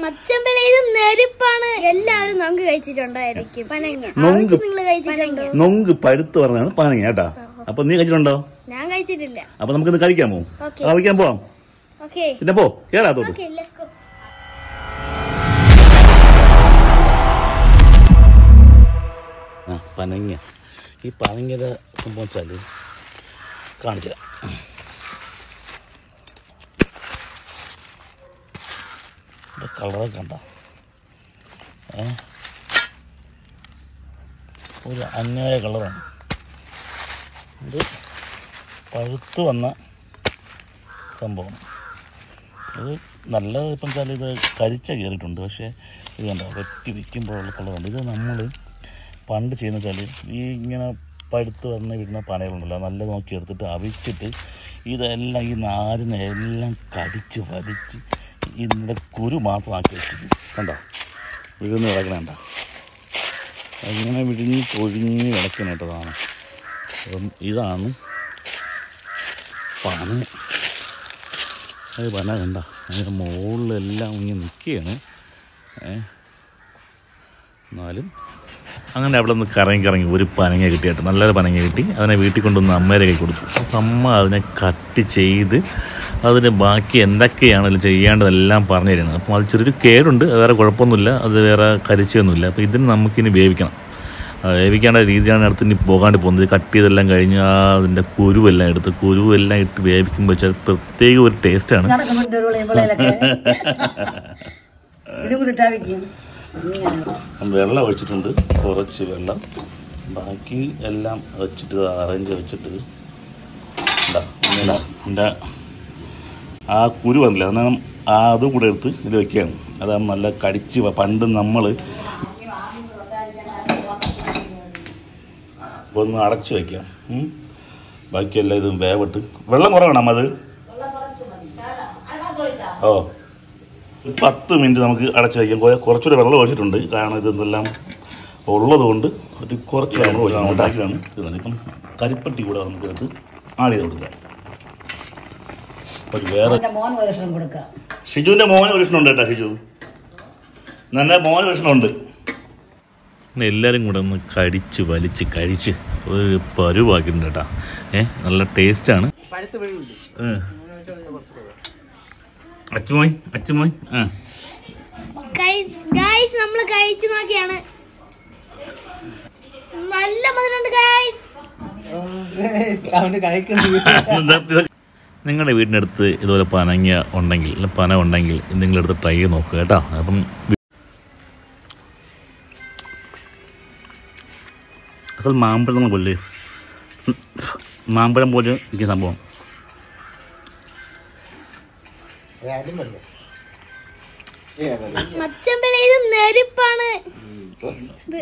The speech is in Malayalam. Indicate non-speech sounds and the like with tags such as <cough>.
മച്ചമ്പല നെരിപ്പാണ്. എല്ലാവരും നങ്ക് കഴിച്ചിട്ടുണ്ടായിരിക്കും. പനങ്ങ. നൊങ്ക്. നിങ്ങൾ കഴിച്ചിട്ടുണ്ടോ? നൊങ്ക് പഴുത്ത് പറഞ്ഞാണ് പനങ്ങ കേട്ടാ? അപ്പൊ നീ കഴിച്ചിട്ടുണ്ടോ? ഞാൻ കഴിച്ചിട്ടില്ല. അപ്പൊ നമുക്കിന്ന് കഴിക്കാമോ? കഴിക്കാൻ പോവാം. പിന്നെ പോ. ആ പനങ്ങ. ഈ പനങ്ങയുടെ സംഭവിച്ചാൽ വെച്ചാൽ കാണിച്ചു തരാം. കളറൊക്കെ കണ്ട? ഏ? ഒരു അന്യായ കളറാണ്. ഇത് പഴുത്ത് വന്ന സംഭവമാണ് ഇത് നല്ലത് ഇപ്പം വെച്ചാൽ ഇത് കരിച്ച കയറിയിട്ടുണ്ട് പക്ഷേ ഇത് കണ്ടോ? വെട്ടി വിൽക്കുമ്പോഴുള്ള കളറുണ്ട് ഇത് നമ്മൾ പണ്ട് ചെയ്യുന്ന വെച്ചാൽ ഈ ഇങ്ങനെ പഴുത്ത് വന്ന് വരുന്ന പനകളുണ്ടല്ലോ നല്ല നോക്കി എടുത്തിട്ട് അവിച്ചിട്ട് ഇതെല്ലാം ഈ നാരിനെ എല്ലാം കടിച്ച് വലിച്ച് ഇതിന്റെ കുരു മാത്രം ആക്കി വെച്ചിട്ട് കണ്ടോ? വിഴുന്ന് കിടക്കണണ്ട അങ്ങനെ വിഴിഞ്ഞ് കൊഴിഞ്ഞ് കിടക്കണ കേട്ടതാണ് അപ്പം ഇതാണ് പന അത് പന കണ്ട? അതിന്റെ മുകളിലെല്ലാം ഇങ്ങനെ നിൽക്കുകയാണ്. എന്നാലും അങ്ങനെ അവിടെ നിന്ന് കറങ്ങി കറങ്ങി ഒരു പനങ്ങ കിട്ടിയിട്ട് നല്ലൊരു പനങ്ങ കിട്ടി. അതിനെ വീട്ടിൽ കൊണ്ടുവന്ന് അമ്മേരെ കൈ കൊടുത്തു. അപ്പം അമ്മ അതിനെ കട്ട് ചെയ്ത് അതിന് ബാക്കി എന്തൊക്കെയാണ് ചെയ്യേണ്ടതെല്ലാം പറഞ്ഞു തരുന്നത്. അപ്പം അത് ചെറിയൊരു കേടുണ്ട്. വേറെ കുഴപ്പമൊന്നുമില്ല. അത് വേറെ കരിച്ചൊന്നുമില്ല. അപ്പോൾ ഇതിന് നമുക്കിനി വേവിക്കണം. വേവിക്കേണ്ട രീതിയാണ് അടുത്ത് ഇനി പോകാണ്ട് പോകുന്നത്. കട്ട് ചെയ്തെല്ലാം കഴിഞ്ഞ് ആ അതിന്റെ കുരുവെല്ലാം എടുത്ത് കുരുവെല്ലാം ഇട്ട് വേവിക്കുമ്പോൾ വെച്ചാൽ പ്രത്യേക ഒരു ടേസ്റ്റാണ്. ഇതും വെള്ളം ഒഴിച്ചിട്ടുണ്ട്. കുറച്ച് വെള്ളം. ബാക്കി എല്ലാം വെച്ചിട്ട് അറേഞ്ച് വെച്ചിട്ട് ഇതാ, എന്റെ ആ കുരു വന്നില്ല അതാണ് ആ അതും കൂടെ എടുത്ത് ഇതിൽ വെക്കുകയാണ്. അതാണ് നല്ല കടിച്ച് പണ്ട് നമ്മൾ ഒന്ന് അടച്ച് വെക്കാം. ബാക്കിയെല്ലാം ഇതും വേവിട്ട്. വെള്ളം കുറവാണ് അത്? ഓ. പത്ത് മിനിറ്റ് നമുക്ക് അടച്ചു വയ്ക്കാം. കുറെ- കുറച്ചുകൂടെ വെള്ളം ഒഴിച്ചിട്ടുണ്ട്. കാരണം ഇതെന്തെല്ലാം ഉള്ളത് കൊണ്ട് ഒരു കുറച്ച് വെള്ളം ഒഴിക്കണം ഉണ്ടാക്കിയാണ് ഇപ്പം കരിപ്പട്ടി കൂടെ നമുക്ക് ഇത് ആഡ് ചെയ്ത് കൊടുക്കാം. ഒരു വേറെ ഷിജുവിന്റെ മോൻ ഒരു ഉണ്ട് കേട്ടോ ഷിജു. നല്ല മോന് ഉണ്ട്. എല്ലാവരും കൂടെ ഒന്ന് കടിച്ച് വലിച്ച് കഴിച്ച് ഒരു പരുവാക്കിയിട്ടുണ്ട് കേട്ടോ. ഏ നല്ല ടേസ്റ്റാണ് അച്ചുമോയ് അച്ചുമോൻ ആ. ഗൈസ് നമ്മൾ കഴിച്ചു നോക്കിയാണ്. നല്ല മധുരമുണ്ട് ഗൈസ് <laughs> നിങ്ങളുടെ വീടിനടുത്ത് ഇതുപോലെ പനങ്ങ ഉണ്ടെങ്കിൽ പന ഉണ്ടെങ്കിൽ നിങ്ങളെടുത്ത് ട്രൈ ചെയ്ത് നോക്കുക കേട്ടോ. അപ്പം അസൽ മാമ്പഴം നമ്മൾ കൊല്ലേ മാമ്പഴം പോലെ ഇരിക്കുന്ന സംഭവം. മച്ചമ്പല ഇത് നെരുപ്പാണ്. ഇത്